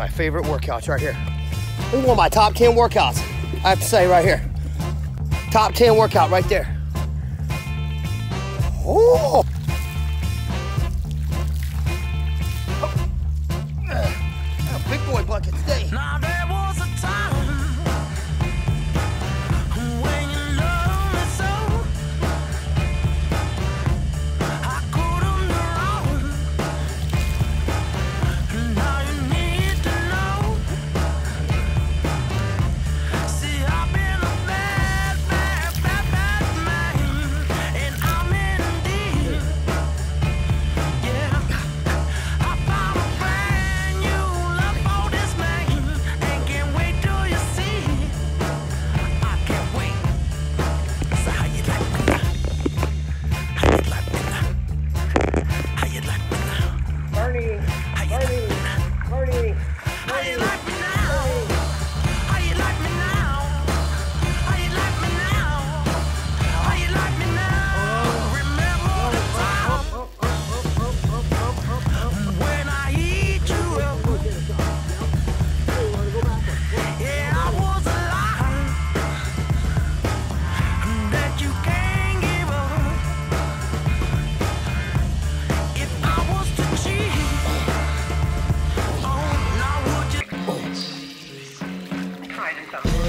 my favorite workouts right here. This is one of my top 10 workouts, I have to say right here. Top 10 workout right there. Oh! Big boy bucket today. item somewhere.